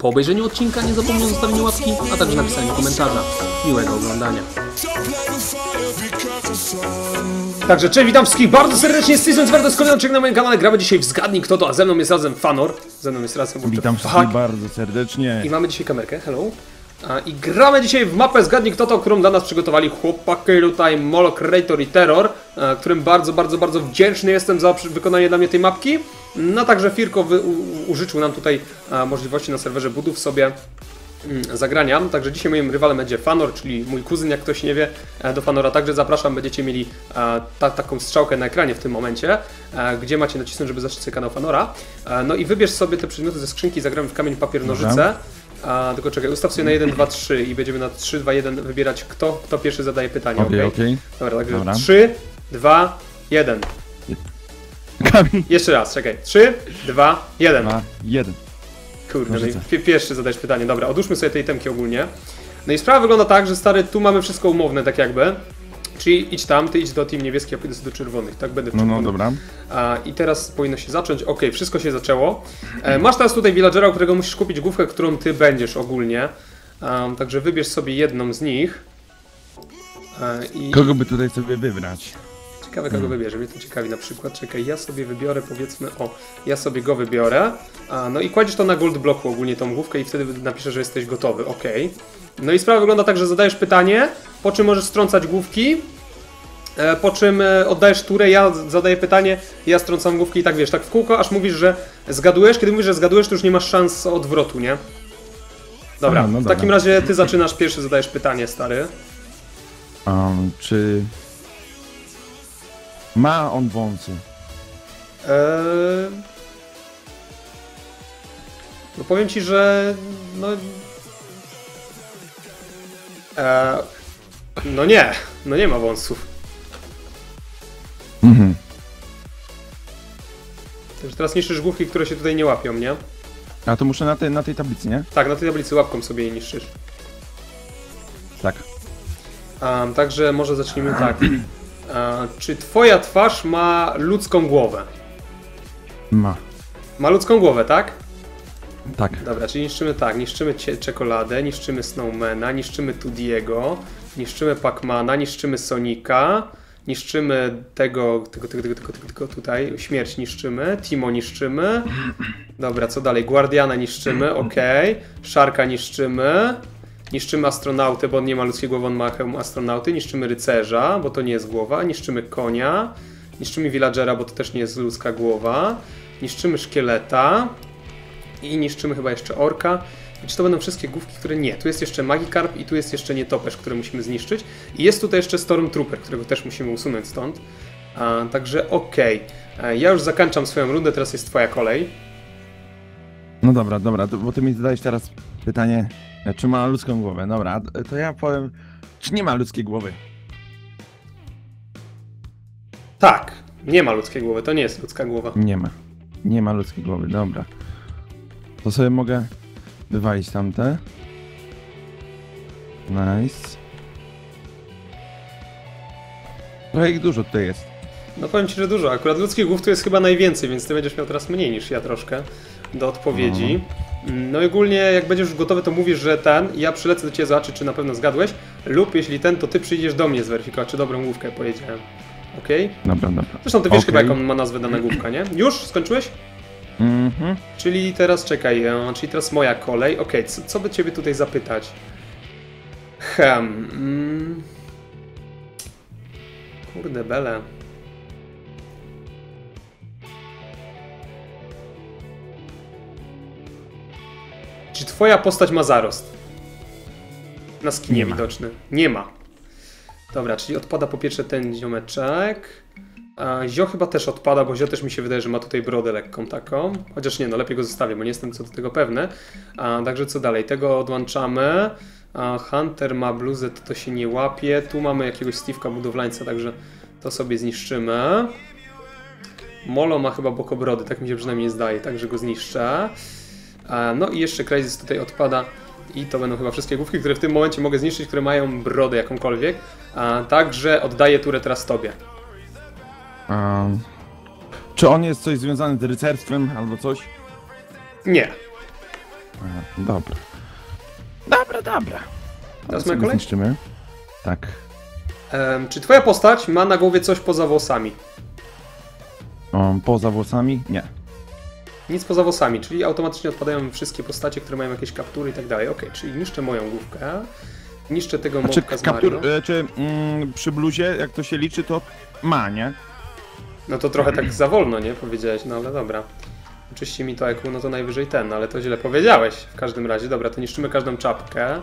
Po obejrzeniu odcinka nie zapomnij o zostawieniu łapki, a także napisaniu komentarza. Miłego oglądania. Także cześć, witam wszystkich bardzo serdecznie z strony Twardo z kolejnym odcinkiem na moim kanale. Gramy dzisiaj w Zgadnij Kto To, a ze mną jest razem Fanor. Ze mną jest razem Witam Fuck. wszystkich bardzo serdecznie. I mamy dzisiaj kamerkę, hello. A, I gramy dzisiaj w mapę Zgadnij Kto To, którą dla nas przygotowali chłopaki tutaj Molo Creator i Terror, e, którym bardzo, bardzo, bardzo wdzięczny jestem za wykonanie dla mnie tej mapki. No także Firko wy, u, użyczył nam tutaj e, możliwości na serwerze budów sobie mm, zagrania. Także dzisiaj moim rywalem będzie Fanor, czyli mój kuzyn, jak ktoś nie wie. E, Do Fanora także zapraszam, będziecie mieli ta, taką strzałkę na ekranie w tym momencie, e, gdzie macie nacisnąć, żeby zacząć sobie kanał Fanora. E, No i wybierz sobie te przedmioty ze skrzynki, zagramy w kamień, papier, nożyce. A, tylko czekaj, ustaw sobie na 1, 2, 3 i będziemy na 3, 2, 1 wybierać kto, kto pierwszy zadaje pytanie, Okej, okej? okej. Dobra, także Dobra. 3, 2, 1. Kamień. Jeszcze raz, czekaj. 3, 2, 1. Dwa, jeden. Kurde, no pierwszy zadajesz pytanie. Dobra, odłóżmy sobie tej temki ogólnie. No i sprawa wygląda tak, że stary, tu mamy wszystko umowne, tak jakby. Czyli idź tam, ty idź do team niebieskich, ja pójdę do czerwonych, tak? Będę w No, no, czerwonych. dobra. A, I teraz powinno się zacząć. Ok, wszystko się zaczęło. E, masz teraz tutaj villagera, którego musisz kupić główkę, którą ty będziesz ogólnie. Um, także wybierz sobie jedną z nich. E, I Kogo by tutaj sobie wybrać? Ciekawe kogo wybierze. Mnie to ciekawi na przykład. Czekaj, ja sobie wybiorę powiedzmy, o, ja sobie go wybiorę. A, no i kładziesz to na gold bloku ogólnie tą główkę i wtedy napiszesz, że jesteś gotowy. Ok. No i sprawa wygląda tak, że zadajesz pytanie, po czym możesz strącać główki. E, Po czym e, oddajesz turę, ja zadaję pytanie, ja strącam główki i tak wiesz, tak w kółko, aż mówisz, że zgadujesz. Kiedy mówisz, że zgadujesz, to już nie masz szans odwrotu, nie? Dobra, no w dobra. takim razie ty zaczynasz pierwszy, zadajesz pytanie, stary. Um, czy... Ma on wąsy? Eee... No powiem ci, że no. Eee... No nie, no nie ma wąsów. Mhm. Także teraz niszczysz główki, które się tutaj nie łapią, nie? A to muszę na, tej na tej tablicy, nie? Tak, na tej tablicy łapką sobie je niszczysz. Tak. Um, także może zacznijmy tak. Eee, czy twoja twarz ma ludzką głowę? Ma. Ma ludzką głowę, tak? Tak. Dobra, czyli niszczymy tak, niszczymy czekoladę, niszczymy Snowmana, niszczymy Tudiego, niszczymy Pacmana, niszczymy Sonika, niszczymy tego, tego, tego, tego, tego, tego, tutaj, śmierć niszczymy, Timo niszczymy. Dobra, co dalej? Guardiana niszczymy, okej. Szarka niszczymy. Niszczymy astronautę, bo on nie ma ludzkiej głowy, on ma hełm astronauty. Niszczymy rycerza, bo to nie jest głowa. Niszczymy konia. Niszczymy villagera, bo to też nie jest ludzka głowa. Niszczymy szkieleta. I niszczymy chyba jeszcze orka. I czy to będą wszystkie główki, które nie? Tu jest jeszcze Magikarp i tu jest jeszcze nietoperz, który musimy zniszczyć. I jest tutaj jeszcze Stormtrooper, którego też musimy usunąć stąd. A, także okej. E, Ja już zakończam swoją rundę, teraz jest twoja kolej. No dobra, dobra, bo ty mi zadajesz teraz pytanie, czy ma ludzką głowę. Dobra, e, to ja powiem, czy nie ma ludzkiej głowy? Tak, nie ma ludzkiej głowy, to nie jest ludzka głowa. Nie ma. Nie ma ludzkiej głowy, dobra. To sobie mogę wywalić tamte. Nice. Trochę ich dużo tutaj jest. No powiem ci, że dużo. Akurat ludzkich głów tu jest chyba najwięcej, więc ty będziesz miał teraz mniej niż ja troszkę do odpowiedzi. No i ogólnie jak będziesz już gotowy, to mówisz, że ten, ja przylecę do ciebie zobaczyć, czy na pewno zgadłeś, lub jeśli ten, to ty przyjdziesz do mnie zweryfikować, czy dobrą główkę powiedziałem. Okej? Dobra, dobra. Zresztą ty wiesz Okej. chyba, jaką ma nazwę dana główka, nie? Już? Skończyłeś? Mhm. Czyli teraz czekaj, e, czyli teraz moja kolej. Okej, co, co by ciebie tutaj zapytać? Hem. Mm. Kurde bele. Twoja postać ma zarost? Na skinie Nie ma. widoczny. Nie ma. Dobra, czyli odpada po pierwsze ten ziomeczek. A Zio chyba też odpada, bo Zio też mi się wydaje, że ma tutaj brodę lekką taką. Chociaż nie, no lepiej go zostawię, bo nie jestem co do tego pewny. A, także co dalej? Tego odłączamy. A, Hunter ma bluzę, to, to się nie łapie. Tu mamy jakiegoś Steve'ka budowlańca, także to sobie zniszczymy. Molo ma chyba bokobrody, tak mi się przynajmniej zdaje, także go zniszczę. No i jeszcze Crazy tutaj odpada. I to będą chyba wszystkie główki, które w tym momencie mogę zniszczyć, które mają brodę jakąkolwiek. Także oddaję turę teraz tobie. Um, czy on jest coś związany z rycerstwem albo coś? Nie. Aha, dobra. Dobra, dobra. Teraz moja kolej? zniszczymy. Tak. Em, czy twoja postać ma na głowie coś poza włosami? Um, poza włosami? Nie. Nic poza włosami, czyli automatycznie odpadają wszystkie postacie, które mają jakieś kaptury i tak dalej. Okej, czyli niszczę moją główkę, niszczę tego Znaczy, mobka z kaptur, Mario. czy mm, przy bluzie, jak to się liczy, to ma, nie? No to trochę tak za wolno, nie? Powiedziałeś, no ale dobra. Oczywiście mi to EQ, no to najwyżej ten, ale to źle powiedziałeś w każdym razie. Dobra, to niszczymy każdą czapkę.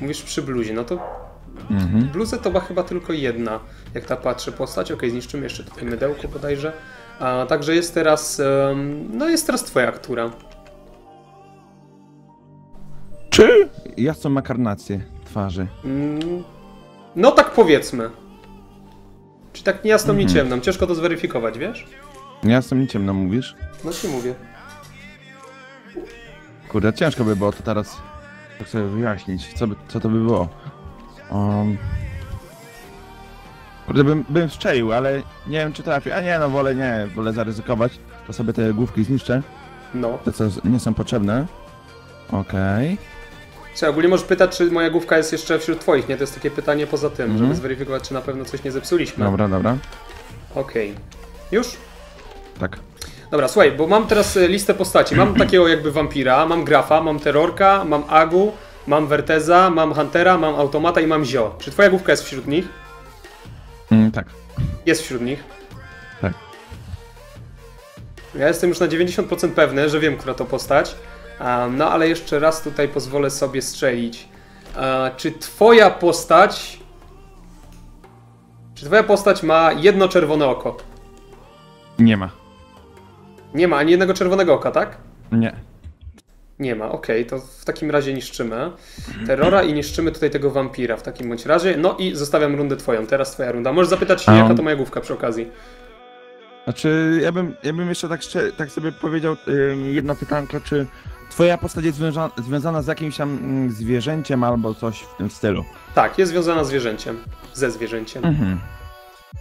Mówisz przy bluzie, no to Mhm. bluzę to ma chyba tylko jedna, jak ta patrzę postać. Okej, zniszczymy jeszcze tutaj mydełko bodajże. A, także jest teraz, no jest teraz twoja aktura. Czy jasno ma karnację twarzy? Mm, No tak powiedzmy. Czy tak nie jasną, nie Mhm. ciemną? Ciężko to zweryfikować, wiesz? Jasno mi ciemno mówisz? No ci mówię. Kurde, ciężko by było to teraz tak sobie wyjaśnić, co, by, co to by było. Um... Kurde, bym, bym strzelił, ale nie wiem czy trafię. A nie, no wolę nie, wolę zaryzykować. To sobie te główki zniszczę, No. te co nie są potrzebne. Okej. Słuchaj, ogólnie możesz pytać, czy moja główka jest jeszcze wśród twoich, nie? To jest takie pytanie poza tym, Mhm. żeby zweryfikować, czy na pewno coś nie zepsuliśmy. Dobra, dobra. Okej. Już? Tak. Dobra, słuchaj, bo mam teraz e, listę postaci. Mam takiego jakby wampira, mam grafa, mam terrorka, mam agu, mam werteza, mam huntera, mam automata i mam zio. Czy twoja główka jest wśród nich? Mm, tak. Jest wśród nich. Tak. Ja jestem już na 90% pewny, że wiem, która to postać. A, No ale jeszcze raz tutaj pozwolę sobie strzelić. A, Czy twoja postać... Czy twoja postać ma jedno czerwone oko? Nie ma. Nie ma ani jednego czerwonego oka, tak? Nie. Nie ma, okej, to w takim razie niszczymy terrora i niszczymy tutaj tego wampira w takim bądź razie. No i zostawiam rundę twoją, teraz twoja runda. Możesz zapytać się, jaka to moja główka przy okazji. Znaczy, ja bym, ja bym jeszcze tak, tak sobie powiedział ym, jedno pytanko, czy twoja postać jest związa związana z jakimś tam mm, zwierzęciem albo coś w tym stylu? Tak, jest związana z zwierzęciem. Ze zwierzęciem. Mhm.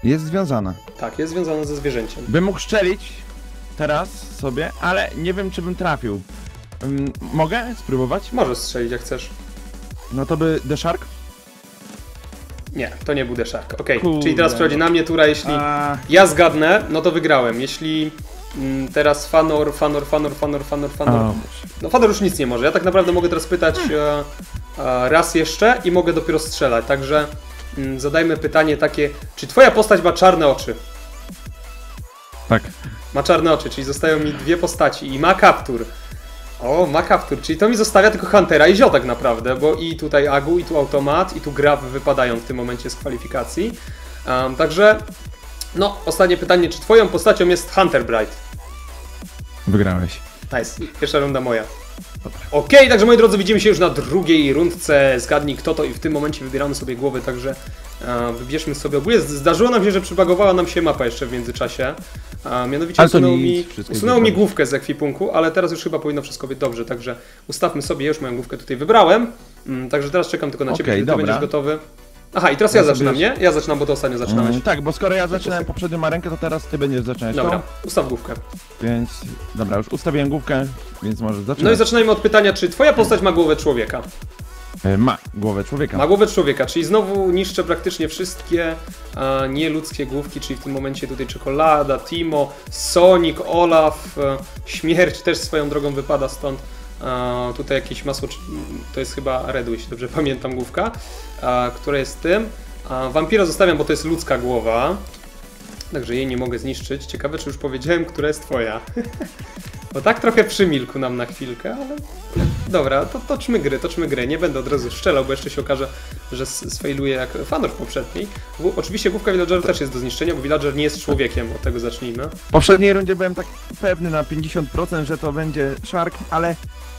Jest związana. Tak, jest związana ze zwierzęciem. Bym mógł strzelić teraz sobie, ale nie wiem, czy bym trafił. Mogę spróbować? Możesz strzelić jak chcesz. No to by The Shark? Nie, to nie był The Shark. Okej, Kurde. czyli teraz przychodzi na mnie tura, jeśli A, ja zgadnę, no to wygrałem. Jeśli mm, teraz Fanor, Fanor, Fanor, Fanor, Fanor, Fanor... a, No Fanor już nic nie może. Ja tak naprawdę mogę teraz pytać e, e, raz jeszcze i mogę dopiero strzelać. Także mm, zadajmy pytanie takie, czy twoja postać ma czarne oczy? tak. Ma czarne oczy, czyli zostają mi dwie postaci i ma kaptur. O, ma kaptur, czyli to mi zostawia tylko Huntera i Zio tak naprawdę, bo i tutaj Agu, i tu Automat, i tu Graf wypadają w tym momencie z kwalifikacji. Um, także, no, ostatnie pytanie, czy twoją postacią jest Hunter Bright? Wygrałeś. Nice, pierwsza runda moja. Okej, także moi drodzy, widzimy się już na drugiej rundce. Zgadnij kto to i w tym momencie wybieramy sobie głowy, także e, wybierzmy sobie ogólnie. Zdarzyło nam się, że przybagowała nam się mapa jeszcze w międzyczasie. A mianowicie usunęło, mi, usunęło mi główkę z ekwipunku, ale teraz już chyba powinno wszystko być dobrze, także ustawmy sobie, już moją główkę tutaj wybrałem. Mm, także teraz czekam tylko na ciebie, Okej, czy ty dobra. będziesz gotowy. Aha, i teraz ja Ja zaczynam, nie? Ja zaczynam, bo to ostatnio zaczynałeś. Mm, tak, bo skoro ja zaczynałem poprzednią marenkę, to teraz ty będziesz zaczynać Dobra, tą, ustaw główkę. więc... Dobra, już ustawiłem główkę, więc możesz zaczynać. No i zaczynajmy od pytania, czy twoja postać ma głowę człowieka? E, Ma głowę człowieka. Ma głowę człowieka, czyli znowu niszczę praktycznie wszystkie a, nieludzkie główki, czyli w tym momencie tutaj Czekolada, Timo, Sonic, Olaf, e, Śmierć też swoją drogą wypada stąd. A, tutaj jakieś masło, to jest chyba Redu, jeśli dobrze pamiętam główka, a, która jest tym. A, Wampira zostawiam, bo to jest ludzka głowa, także jej nie mogę zniszczyć. Ciekawe, czy już powiedziałem, która jest twoja. Bo tak trochę przymilkł nam na chwilkę, ale Dobra, to toczmy gry, toczmy gry. Nie będę od razu strzelał, bo jeszcze się okaże, że s- sfejluję jak fanor poprzedniej. Oczywiście główka villagerów też jest do zniszczenia, bo villager nie jest człowiekiem, od tego zacznijmy. W poprzedniej rundzie byłem tak pewny na 50%, że to będzie Shark, ale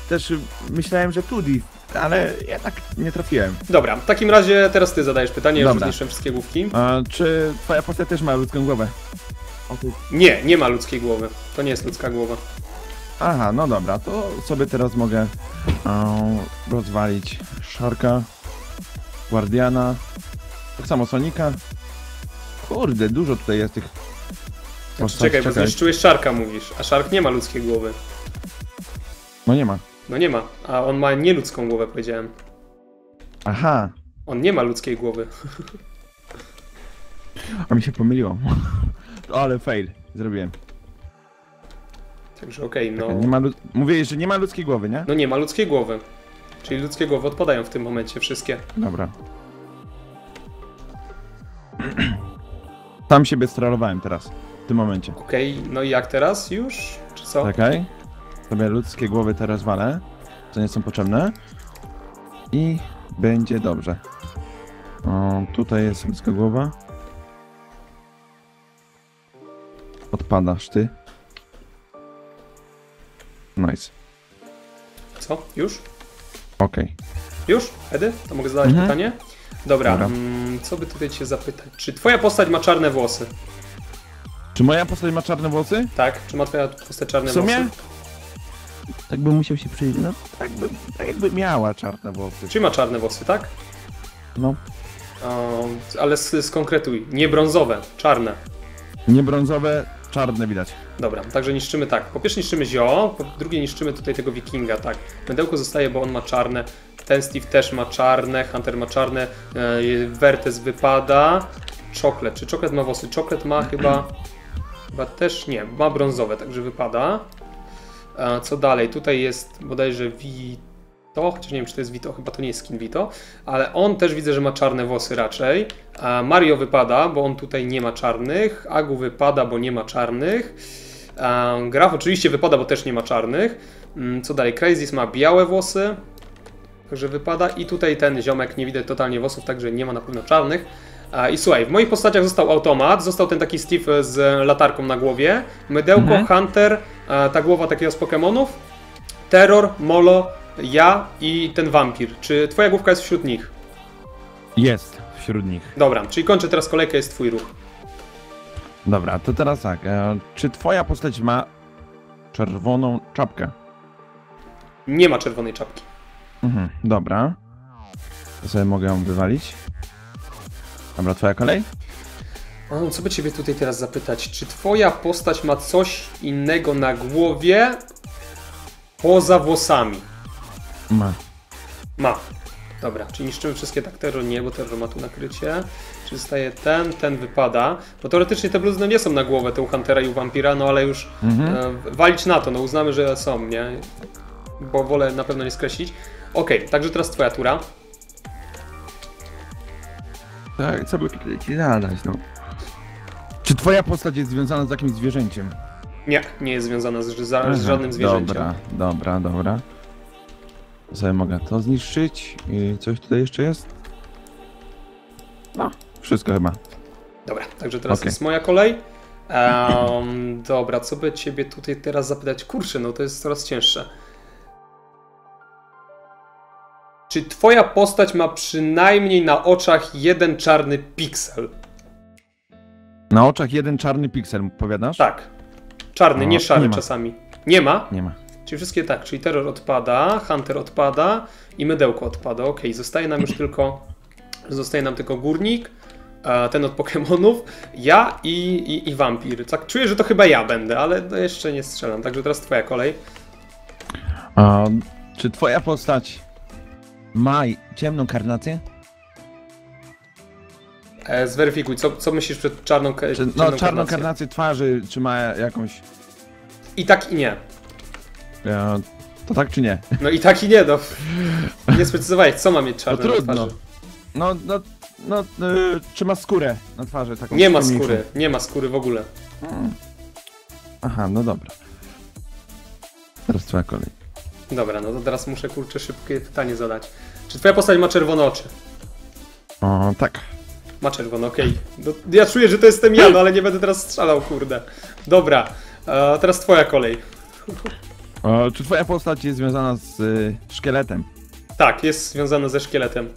też myślałem, że Tudi, ale jednak nie trafiłem. Dobra, w takim razie teraz ty zadajesz pytanie, ja już wszystkie główki. A, czy twoja postać też ma ludzką głowę? Nie, nie ma ludzkiej głowy. To nie jest ludzka głowa. Aha, no dobra, to sobie teraz mogę um, rozwalić Sharka, Guardiana, tak samo Sonika. Kurde, dużo tutaj jest tych postaci. Czekaj, bo zniszczyłeś Szarka, mówisz, a Szark nie ma ludzkiej głowy. No nie ma. No nie ma. A on ma nieludzką głowę, powiedziałem. Aha, On nie ma ludzkiej głowy. a mi się pomyliło. Ale fail zrobiłem. Także okej, no. Nie ma lu- Mówię, że nie ma ludzkiej głowy, nie? No nie ma ludzkiej głowy. Czyli ludzkie głowy odpadają w tym momencie wszystkie. Dobra. Tam siebie strolowałem teraz, w tym momencie. Okej, no i jak teraz? Już? Czy co? Czekaj. Sobie ludzkie głowy teraz walę, co nie są potrzebne. I będzie dobrze. O, tutaj jest ludzka głowa. Odpadasz ty. Nice. Co? Już? Okej. Już? Edy? To mogę zadać Mhm. pytanie? Dobra, Dobra. Mm, co by tutaj cię zapytać? Czy twoja postać ma czarne włosy? Czy moja postać ma czarne włosy? Tak? Czy ma twoja postać czarne W sumie? włosy? Tak bym musiał się przyjrzeć. No, tak by, tak jakby miała czarne włosy. Czy ma czarne włosy, tak? No. O, ale skonkretuj. Nie brązowe, czarne. Nie brązowe, czarne widać. Dobra, także niszczymy tak. Po pierwsze niszczymy zio, po drugie niszczymy tutaj tego wikinga, tak. Będełko zostaje, bo on ma czarne. Ten Steve też ma czarne, Hunter ma czarne, e, Vertes wypada. Czoklet, czy czoklet ma włosy? Czoklet ma chyba... Chyba też nie, ma brązowe, także wypada. Co dalej? Tutaj jest bodajże Vito, chociaż nie wiem, czy to jest Vito, chyba to nie jest skin Vito, ale on też widzę, że ma czarne włosy raczej. Mario wypada, bo on tutaj nie ma czarnych. Agu wypada, bo nie ma czarnych. Graf oczywiście wypada, bo też nie ma czarnych. Mm, Co dalej? Crazys ma białe włosy, także wypada. I tutaj ten ziomek nie widać totalnie włosów, także nie ma na pewno czarnych. I słuchaj, w moich postaciach został automat, został ten taki Steve z latarką na głowie, mydełko, Mhm. Hunter, ta głowa takiego z Pokémonów, Terror, Molo, ja i ten wampir. Czy twoja główka jest wśród nich? Jest wśród nich. Dobra, czyli kończę teraz kolejkę, jest twój ruch. Dobra, to teraz tak. E, czy twoja postać ma czerwoną czapkę? Nie ma czerwonej czapki. Mhm, dobra. To sobie mogę ją wywalić. Dobra, twoja kolej? O, co by ciebie tutaj teraz zapytać? Czy twoja postać ma coś innego na głowie poza włosami? Ma. Ma. Dobra, czyli niszczymy wszystkie tak, terror nie, bo terror ma tu nakrycie. Czy zostaje ten, ten wypada. Bo teoretycznie te bluzy no nie są na głowę, te u Huntera i u Vampira, no ale już Mhm. e, walić na to, no uznamy, że są, nie? Bo wolę na pewno nie skreślić. Okej, także teraz twoja tura. Tak, co by tutaj ci zadać, no? Czy twoja postać jest związana z jakimś zwierzęciem? Nie, nie jest związana z, z, Aha, żadnym zwierzęciem. Dobra, dobra, dobra. Sobie mogę to zniszczyć. I coś tutaj jeszcze jest? No, wszystko chyba. Dobra, także teraz Okej. jest moja kolej. Em, dobra, co by ciebie tutaj teraz zapytać? Kurczę, no to jest coraz cięższe. Czy twoja postać ma przynajmniej na oczach jeden czarny piksel? Na oczach jeden czarny piksel, powiadasz? Tak. Czarny, O, nie szary nie czasami. Nie ma? Nie ma. Czyli wszystkie tak, czyli terror odpada, hunter odpada i mydełko odpada. Okej, zostaje nam już tylko zostaje nam tylko górnik, e, ten od Pokémonów, ja i, i, i wampir. Tak czuję, że to chyba ja będę, ale no jeszcze nie strzelam. Także teraz twoja kolej. A, czy twoja postać ma ciemną karnację? E, zweryfikuj, co, co myślisz przed czarną, ka- Czy, no, czarną karnację twarzy, czy ma jakąś... I tak i nie. E, to tak czy nie? No i tak i nie, no. Nie sprecyzowałeś, co ma mieć No czarne na trudno. twarzy. No, no, no, y, czy ma skórę na twarzy taką Nie ma ciemniejszą? skóry, nie ma skóry w ogóle. Aha, no dobra. Teraz twoja kolej. Dobra, no to teraz muszę kurczę szybkie pytanie zadać. Czy twoja postać ma czerwone oczy? O, tak. Ma czerwone, okej. No, ja czuję, że to jestem ja, no ale nie będę teraz strzelał, kurde. Dobra, e, teraz twoja kolej. O, czy twoja postać jest związana z y, szkieletem? Tak, jest związana ze szkieletem.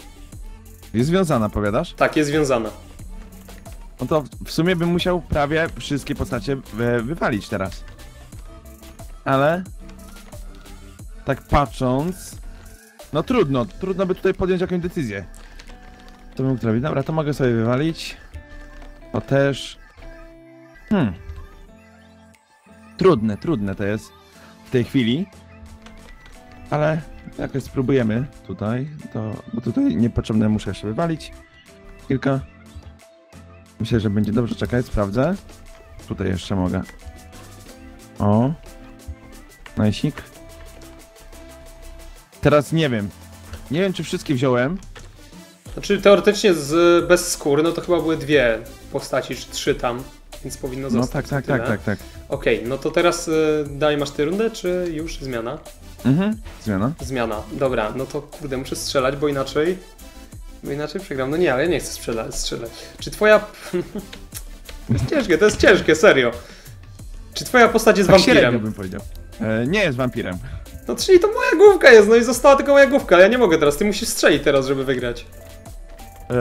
Jest związana, powiadasz? Tak, jest związana. No to w sumie bym musiał prawie wszystkie postacie wy, wywalić teraz. Ale... Tak patrząc... No trudno, trudno by tutaj podjąć jakąś decyzję. To bym zrobić. Dobra, to mogę sobie wywalić. To też... Hmm. Trudne, trudne to jest w tej chwili. Ale jakoś spróbujemy tutaj, to, bo tutaj niepotrzebne muszę jeszcze wywalić. Kilka. Myślę, że będzie dobrze. Czekaj, sprawdzę. Tutaj jeszcze mogę. O. Najsik. Teraz nie wiem. Nie wiem, czy wszystkie wziąłem. Znaczy teoretycznie z, bez skóry, no to chyba były dwie postaci, czy trzy tam, więc powinno No zostać. tak, tak, tyle. tak, tak, tak. Okej, no to teraz y, daj, masz ty rundę, czy już zmiana? Mhm. Zmiana. Zmiana, dobra, no to kurde, muszę strzelać, bo inaczej... Bo inaczej przegram. No nie, ale ja nie chcę strzela, strzelać. Czy twoja... to jest ciężkie, to jest ciężkie, serio. Czy twoja postać jest Tak wampirem? bym powiedział. E, nie jest wampirem. No czyli to moja główka jest, no i została tylko moja główka, ale ja nie mogę teraz, ty musisz strzelić teraz, żeby wygrać. E,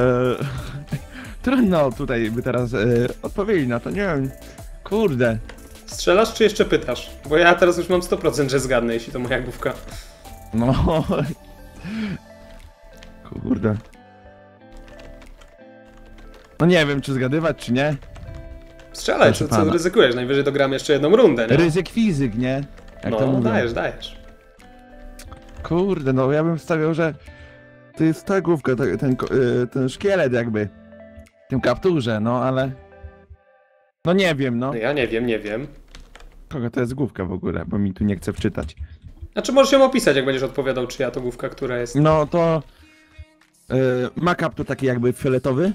trudno tutaj by teraz e, odpowiedzieć na to, nie wiem. Kurde. Strzelasz, czy jeszcze pytasz? Bo ja teraz już mam 100%, że zgadnę, jeśli to moja główka. No. Kurde. No nie wiem, czy zgadywać, czy nie. Strzelaj, Proszę co, co pana. ryzykujesz? Najwyżej dogramy jeszcze jedną rundę, nie? Ryzyk fizyk, nie? Jak to no, mówią. dajesz, dajesz. Kurde, no ja bym stawiał, że to jest ta główka, ta- ten, ko- y, ten szkielet jakby. W tym kapturze, no ale... No nie wiem, no. No ja nie wiem, nie wiem. Kogo to jest główka w ogóle, bo mi tu nie chce wczytać. Znaczy możesz ją opisać, jak będziesz odpowiadał, czyja to główka, która jest. No to... Y, Makap to taki jakby fioletowy.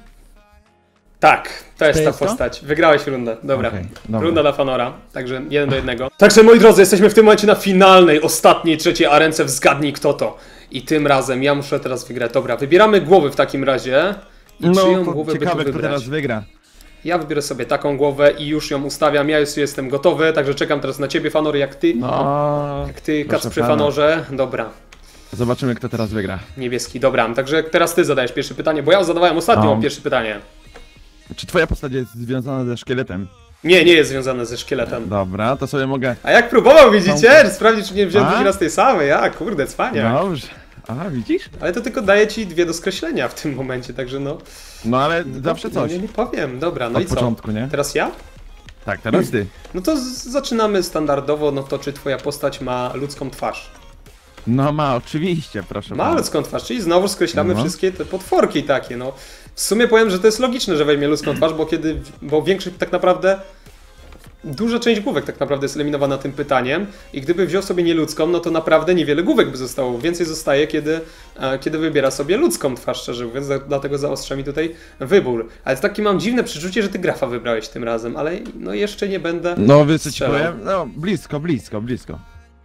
Tak, to jest ta postać. Wygrałeś rundę. Dobra. Okej, dobra. Runda dla Fanora, także jeden do jednego. Także moi drodzy, jesteśmy w tym momencie na finalnej, ostatniej, trzeciej arence w Zgadnij Kto To. I tym razem ja muszę teraz wygrać. Dobra, wybieramy głowy w takim razie. I No czyją głowę by ciekawe, kto teraz wygra. Ja wybiorę sobie taką głowę i już ją ustawiam. Ja już jestem gotowy, także czekam teraz na ciebie, Fanor, jak ty. No... Jak ty, kac przy. Fanorze. Dobra, Zobaczymy, kto teraz wygra. niebieski, dobra. Także teraz ty zadajesz pierwsze pytanie, bo ja zadawałem ostatnio No. pierwsze pytanie. Czy twoja postać jest związana ze szkieletem? Nie, nie jest związane ze szkieletem. Dobra, to sobie mogę... A jak próbował, widzicie? Sprawdzić, czy nie wziąłem A? drugi raz tej samej. Ja, kurde, cwanie. Dobrze. A, widzisz? Ale to tylko daje ci dwie do skreślenia w tym momencie, także no. No ale zawsze no, coś. Nie, nie powiem, dobra, no Od i co? początku, nie? Teraz ja? Tak, teraz ty. No to z- zaczynamy standardowo, no to czy twoja postać ma ludzką twarz? No ma, oczywiście, proszę Ma ludzką twarz, czyli znowu skreślamy No. wszystkie te potworki takie, no. W sumie powiem, że to jest logiczne, że weźmie ludzką twarz, bo kiedy, bo większość tak naprawdę, duża część główek tak naprawdę jest eliminowana tym pytaniem i gdyby wziął sobie nieludzką, no to naprawdę niewiele główek by zostało. Więcej zostaje, kiedy, e, kiedy wybiera sobie ludzką twarz, szczerze mówiąc, dlatego zaostrzę mi tutaj wybór. Ale takie mam dziwne przeczucie, że ty grafa wybrałeś tym razem, ale no jeszcze nie będę... No wiesz co ci powiem? No blisko, blisko, blisko.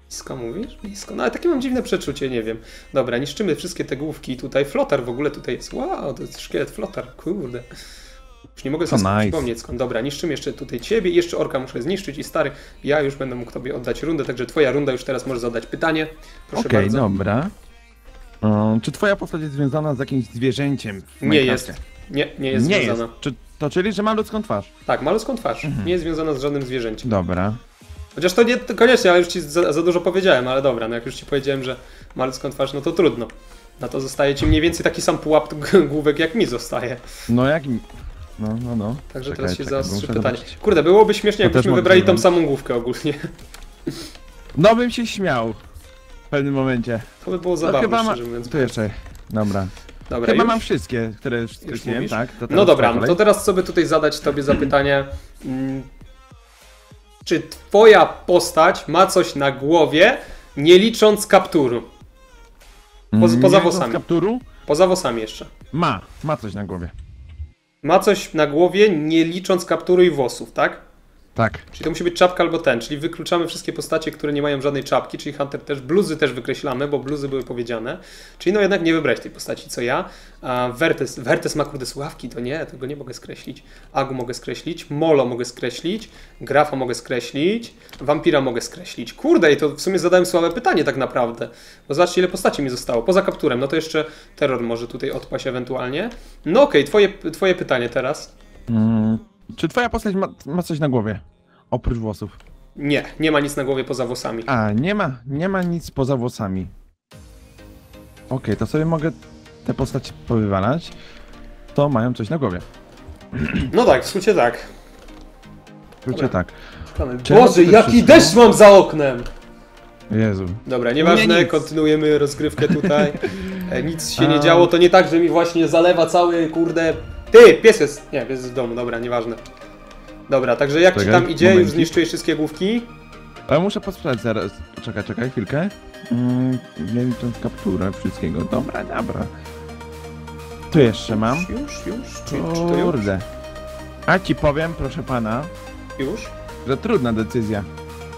Blisko mówisz? Blisko. No ale takie mam dziwne przeczucie, nie wiem. Dobra, niszczymy wszystkie te główki tutaj. Flotar w ogóle tutaj jest. Wow, to jest szkielet flotar, kurde. Już nie mogę sobie nice. przypomnieć skąd. Dobra, niszczymy jeszcze tutaj ciebie i jeszcze orka muszę zniszczyć i stary, ja już będę mógł tobie oddać rundę, także twoja runda już teraz możesz zadać pytanie. Proszę Okej, bardzo. dobra. Um, czy twoja postać jest związana z jakimś zwierzęciem? Nie jest. Nie, nie jest Nie związana. jest. Czy, to czyli, że ma ludzką twarz? Tak, ma ludzką twarz. Mhm. Nie jest związana z żadnym zwierzęciem. Dobra. Chociaż to nie koniecznie, ale już ci za, za dużo powiedziałem, ale dobra, no jak już ci powiedziałem, że ma ludzką twarz, no to trudno. Na to zostaje ci mniej więcej taki sam pułap główek, jak mi zostaje. No jak... mi- No, no, no. Także Czekaj, teraz się zaostrzy pytanie. zobaczyć. Kurde, byłoby śmiesznie, jakbyśmy wybrali tą samą główkę ogólnie. No bym się śmiał. W pewnym momencie. To by było No zabawne, chyba ma... szczerze mówiąc. Tu jeszcze. Dobra. Dobra, Chyba już? mam wszystkie, które już mówisz? tak? To No dobra, to teraz co by tutaj zadać tobie zapytanie. Czy twoja postać ma coś na głowie, nie licząc kapturu? poza- Mm, poza włosami. Kapturu? Poza włosami jeszcze. Ma, ma coś na głowie. Ma coś na głowie, nie licząc kapturu i włosów, tak? Tak. Czyli to musi być czapka albo ten, czyli wykluczamy wszystkie postacie, które nie mają żadnej czapki, czyli Hunter też, bluzy też wykreślamy, bo bluzy były powiedziane. Czyli no jednak nie wybrać tej postaci, co ja. A Vertes, Vertes ma kurde sławki, to nie, tego nie mogę skreślić. Agu mogę skreślić, Molo mogę skreślić, Grafa mogę skreślić, Vampira mogę skreślić. Kurde, i to w sumie zadałem słabe pytanie tak naprawdę. Bo zobaczcie ile postaci mi zostało. Poza kapturem, no to jeszcze Terror może tutaj odpaść ewentualnie. No okej, twoje, twoje pytanie teraz. Mm, czy twoja postać ma, ma coś na głowie? Oprócz włosów. Nie, nie ma nic na głowie poza włosami. A, nie ma, nie ma nic poza włosami. Okej, to sobie mogę te postacie powywalać. To mają coś na głowie. No tak, w skrócie tak. Kurczę Dobra. tak. Czemu Boże, jaki wszystko? deszcz mam za oknem! Jezu. Dobra, Nie nieważne, nic. kontynuujemy rozgrywkę tutaj. E, Nic się nie A. działo, to nie tak, że mi właśnie zalewa cały, kurde... Ty, pies jest... Nie, pies jest w domu, dobra, nieważne. Dobra, także jak ci Czekaj, tam idzie? Już momencik. zniszczyłeś wszystkie główki? Ale muszę posprawdzić zaraz. Czekaj, czekaj, chwilkę. Mm, nie licząc kapturę wszystkiego. Dobra, dobra. Tu jeszcze mam. Już, już, już. Czy, czy to już? Kurde. A ci powiem, proszę pana, Już? że trudna decyzja.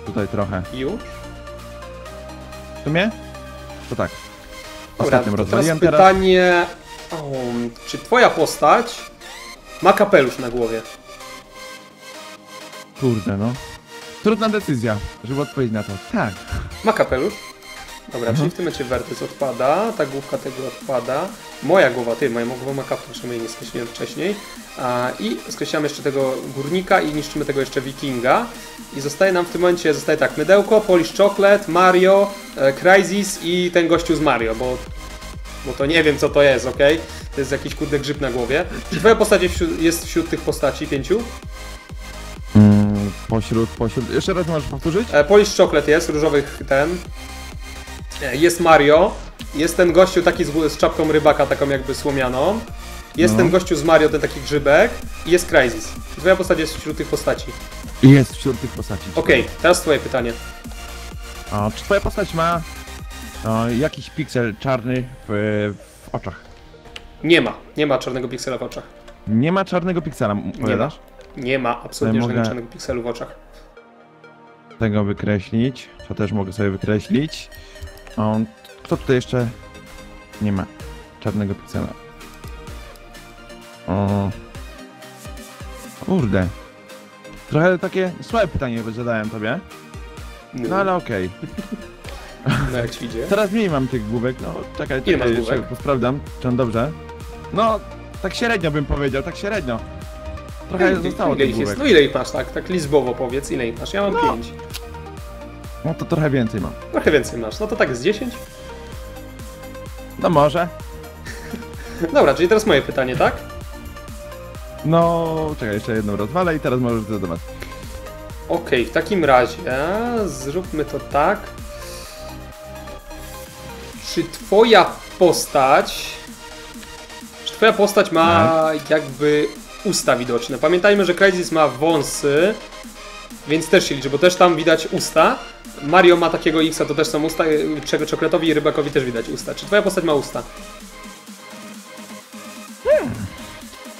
Tutaj trochę. Już? W sumie? To tak. Dobra, Ostatnim to teraz rozwaliłem teraz. pytanie... O, czy twoja postać ma kapelusz na głowie? Kurde, no. Trudna decyzja, żeby odpowiedzieć na to. Tak. Ma kapelusz? Dobra, Mhm. czyli w tym momencie Vertys odpada, ta główka tego odpada. Moja głowa, ty, moja głowa ma kapelusz, my jej nie skreśliłem wcześniej. A, I skreślamy jeszcze tego górnika i niszczymy tego jeszcze wikinga. I zostaje nam w tym momencie, zostaje tak, mydełko, Polish Chocolate, Mario, e, Crysis i ten gościu z Mario, bo, bo to nie wiem co to jest, ok? To jest jakiś kurde grzyb na głowie. Czy twoja postać jest wśród, tych postaci, pięciu? Mm, pośród, pośród. Jeszcze raz możesz powtórzyć? E, Polish Chocolate jest, różowych ten. E, Jest Mario. Jest ten gościu taki z, z czapką rybaka, taką jakby słomianą. Jest No. ten gościu z Mario, ten taki grzybek. I jest Crysis. Twoja postać jest wśród tych postaci. Jest wśród tych postaci. Okej, teraz twoje pytanie. A, czy twoja postać ma o, jakiś piksel czarny w, w oczach? Nie ma. Nie ma czarnego piksela w oczach. Nie ma czarnego piksela, m- powiadasz? Nie ma absolutnie Ale żadnego mogę- czarnego pikselu w oczach. Tego wykreślić. To też mogę sobie wykreślić. O, kto tutaj jeszcze nie ma czarnego piksela? O. Kurde. Trochę takie słabe pytanie zadałem tobie. No ale okej. No jak ci idzie. Teraz mniej mam tych główek. No czekaj, Ile czekaj, główek? sprawdzam, czy on dobrze. No, tak średnio bym powiedział, tak średnio. Trochę Ile- zostało ile tych ich główek. jest? No ile ich masz, tak? Tak lizbowo powiedz, ile ich masz? Ja mam No. pięć. No to trochę więcej mam. Trochę więcej masz. No to tak z 10? No może. Dobra, czyli teraz moje pytanie, tak? No, czekaj, jeszcze jedną rozwalę i teraz możesz zadawać. Okej, w takim razie zróbmy to tak. Czy twoja postać. Czy twoja postać ma jakby usta widoczne? Pamiętajmy, że Crysis ma wąsy, więc też się liczy, bo też tam widać usta. Mario ma takiego X, to też są usta. Czego czokoletowi i rybakowi też widać usta. Czy twoja postać ma usta?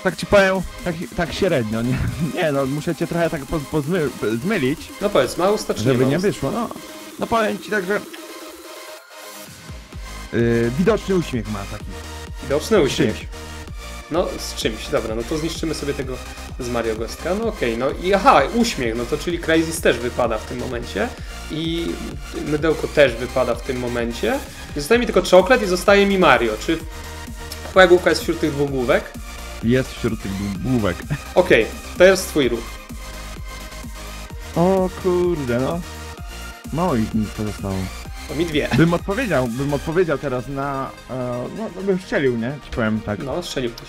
Tak ci powiem, tak, tak średnio, nie, nie no, muszę cię trochę tak poz, pozmy, zmylić, No powiedz, ma usta czy żeby nie ma nie wyszło, no. No powiem ci tak, że... Yy, widoczny uśmiech ma taki. Widoczny uśmiech. No, z czymś, dobra, no to zniszczymy sobie tego z Mario Gostka. No okej, no i aha, uśmiech, no to czyli Crysis też wypada w tym momencie i mydełko też wypada w tym momencie. I zostaje mi tylko czoklet i zostaje mi Mario. Czy twoja główka jest wśród tych dwóch główek? Jest wśród tych główek. Okej, to jest twój ruch. O kurde, no. Mało ich mi pozostało. To mi dwie. Bym odpowiedział, bym odpowiedział teraz na... E, no, no bym strzelił, nie? Ci powiem tak. No, strzeliłbyś.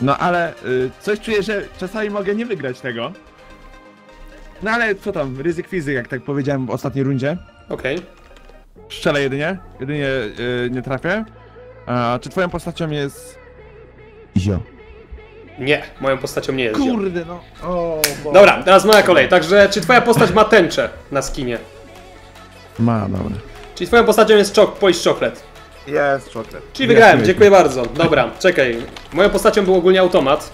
No ale y, coś czuję, że czasami mogę nie wygrać tego. No ale co tam, ryzyk fizyk, jak tak powiedziałem w ostatniej rundzie. Okej. Strzelę jedynie, jedynie y, nie trafię. A, czy twoją postacią jest... Zio. Nie, moją postacią nie jest. Kurde no. O, bo... Dobra, teraz moja kolej. Także, czy twoja postać ma tęczę na skinie? Ma, dobra. Czyli twoją postacią jest czok, Polish Chocolate. Jest czoklet. Czyli wygrałem, dziękuję bardzo. Dobra, czekaj. Moją postacią był ogólnie automat.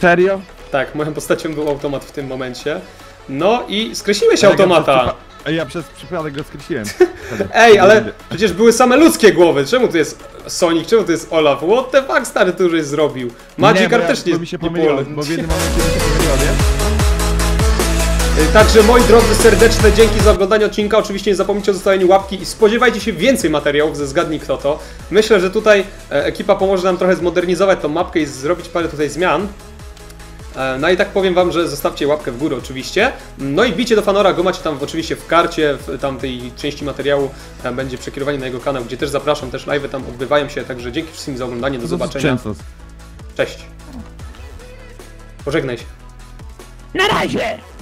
Serio? Tak, moją postacią był automat w tym momencie. No i skreśliłeś Ale ja automata. przez przypa- A ja przez przypadek go skreśliłem. Wtedy. Ej, ale przecież były same ludzkie głowy. Czemu tu jest Sonic, czemu tu jest Olaf? What the fuck, stary, tu żeś zrobił? Magikarp bo ja- też nie bo mi się nie pomyliło, bo w jednym momencie mi się pomyliło? Także moi drodzy, serdeczne dzięki za oglądanie odcinka. Oczywiście nie zapomnijcie o zostawieniu łapki i spodziewajcie się więcej materiałów ze Zgadnij Kto To. Myślę, że tutaj e, ekipa pomoże nam trochę zmodernizować tą mapkę i zrobić parę tutaj zmian. E, No i tak powiem wam, że zostawcie łapkę w górę oczywiście. No i bicie do Fanora go macie tam oczywiście w karcie, w tamtej części materiału e, będzie przekierowanie na jego kanał, gdzie też zapraszam, też live tam odbywają się, także dzięki wszystkim za oglądanie, do zobaczenia. Cześć. Pożegnaj się. Na razie!